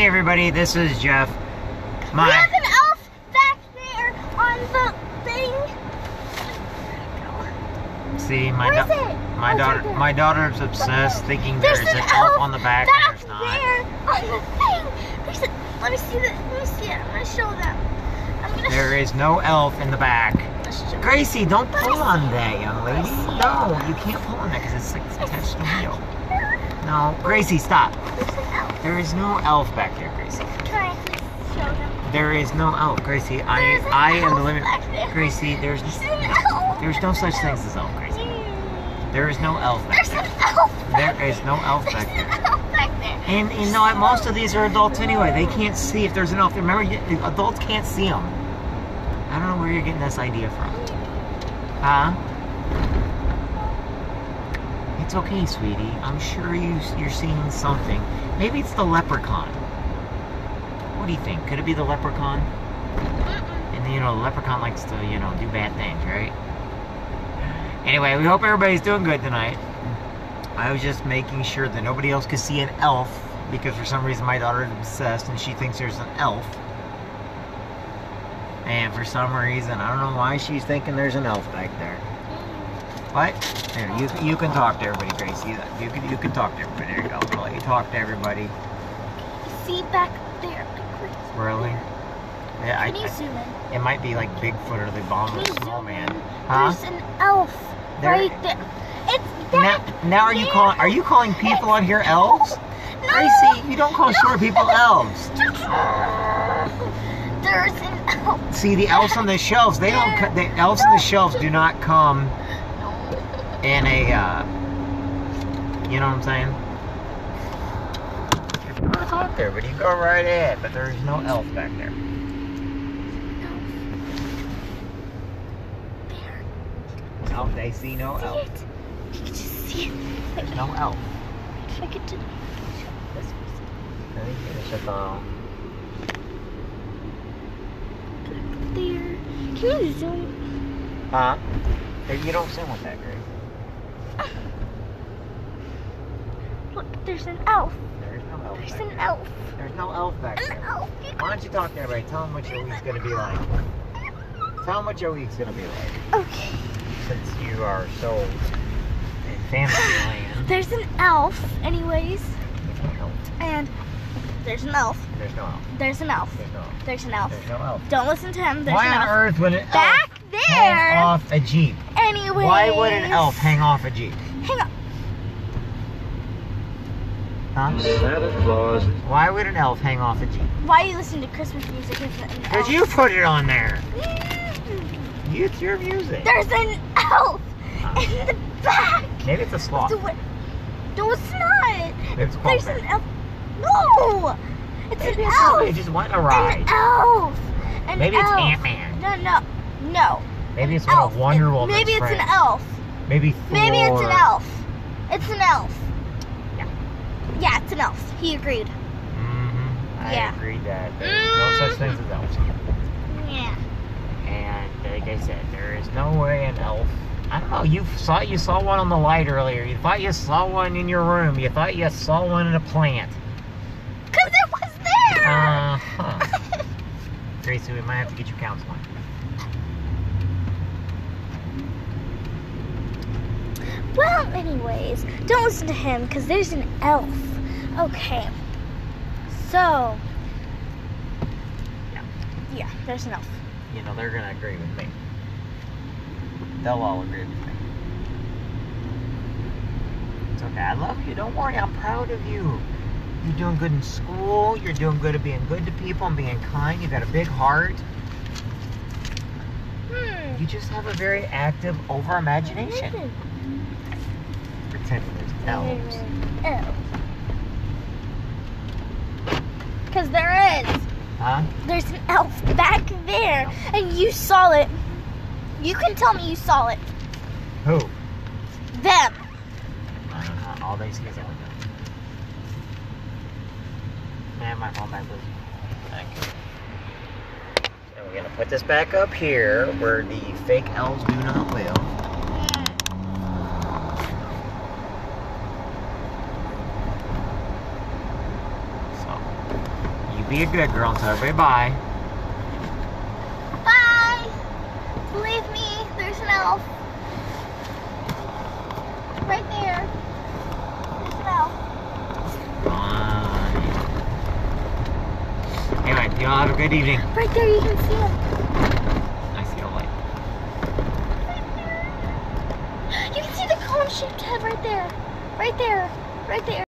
Hey everybody, this is Jeff. My We have an elf back there on the thing. see my da- my Oh, daughter right my daughter's obsessed thinking There's there's an an elf on the back, back and there's not. there on the thing. A, let me see the, let me see it. I'm gonna show them. Gonna There is no elf in the back. Gracie, don't pull on that, young lady. No, you can't pull on that because it's like it's attached to the wheel. No, Gracie, stop. There's an elf. There is no elf back there, Gracie. To show them. There is no elf, Gracie. I There's an I am the limit. there. Gracie, there's There's elf. there's no such things as elf, Gracie. Mm. There is no elf back There's there. elf. There is no elf back there. elf back there. And you know what? Most of these are adults anyway. They can't see if there's an elf. Remember, you- adults can't see them. I don't know where you're getting this idea from. Huh? It's okay, sweetie. I'm sure you you're seeing something. Maybe it's the leprechaun. What do you think? Could it be the leprechaun? And you know, the leprechaun likes to, you know, do bad things, right? Anyway, we hope everybody's doing good tonight. I was just making sure that nobody else could see an elf because for some reason my daughter is obsessed and she thinks there's an elf. And for some reason, I don't know why she's thinking there's an elf back there. What? There, you you can talk to everybody, Gracie. You can you can talk to everybody. There you go. I'll let you talk to everybody. See back there. Really? Yeah, I, Can you I, zoom in? it might be like Bigfoot or the abominable snowman. Huh? There's an elf There- right there. It's Now, now are you calling are you calling people on here elves? No. Gracie, you don't call short people elves. There's an elf. See the elves on the shelves, they don't co- the elves on the shelves do not come in a uh, you know what I'm saying? Want to talk there, but you go right ahead, but there's no elf back there. There. No, they see no See elf. it? You can just see it. There's no elf. If I get to this me finish it though. there. Can you zoom? Huh? You don't sound with that, Grace. Look, there's an elf. There's no elf There's an elf. There's no elf back An there. elf. Why don't you talk to everybody? Tell them what your week's gonna be like. Tell them what your week's gonna be like. Okay. Since you are so in fantasy land. There's an elf, anyways, There's no elf. and there's an elf. There's no elf. There's an elf. There's no elf. There's an elf. There's no elf. Don't listen to him. There's Why an on earth would an elf Back there. off a jeep? Anyways. Why would an elf hang off a jeep? Hang on. Huh? Santa Claus Why would an elf hang off a jeep? Why are you listening to Christmas music? Because you put it on there. Mm. It's your music. There's an elf in the back. Maybe it's a sloth. Do it. No, it's not. It's There's called an elf. No. It's Maybe an it's elf. somebody just wanting to ride. An elf. An Maybe it's elf. Ant-Man. No, no, no. Maybe it's one elf. of Wonder Woman's Maybe it's friends. an elf. Maybe Thor. Maybe it's an elf. It's an elf. Yeah. Yeah, it's an elf. He agreed. Mm-hmm. I Yeah. agreed that there's no such thing as elves. Yeah. And like I said, there is no way an elf. I don't know. You saw you saw one on the light earlier. You thought you saw one in your room. You thought you saw one in a plant. Cause it was there. Uh huh. Gracie, we might have to get you counseling. Well, anyways, don't listen to him because there's an elf. Okay. So. Yeah. Yeah, there's an elf. You know they're gonna agree with me. They'll all agree with me. It's okay. I love you. Don't worry. I'm proud of you. You're doing good in school. You're doing good at being good to people and being kind. You've got a big heart. Hmm. You just have a very active over imagination. Elves. Elves. Because there is. Huh? There's an elf back there, and you saw it. You can tell me you saw it. Who? Them. Uh, all they see is window. Man, my phone back was. Thank you. And we're gonna put this back up here where the fake elves do not live. Be a good girl and tell everybody bye. Bye. Believe me, there's an elf. Right there. There's an elf. Bye. Anyway, y'all have a good evening. Right there, you can see him. I see a light. Right there. You can see the cone-shaped head right there. Right there. Right there.